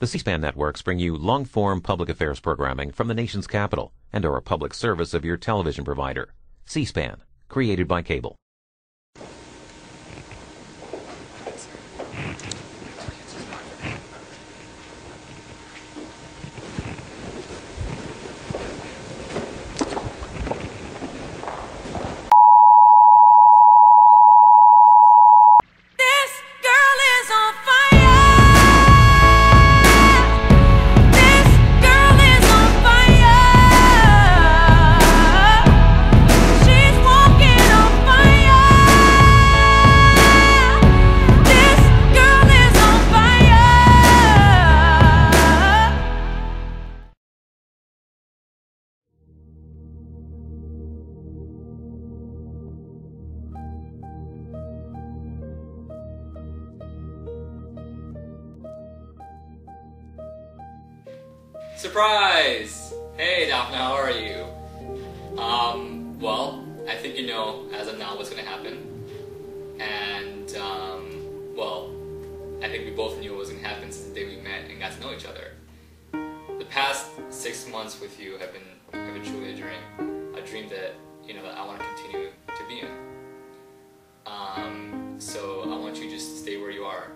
The C-SPAN networks bring you long-form public affairs programming from the nation's capital and are a public service of your television provider. C-SPAN, created by cable. Surprise! Hey Dafna, how are you? Um, well, I think you know as of now what's gonna happen. And, um, well, I think we both knew what was gonna happen since the day we met and got to know each other. The past six months with you have been, have been truly a dream. A dream that, you know, that I want to continue to be in. Um, so I want you just to stay where you are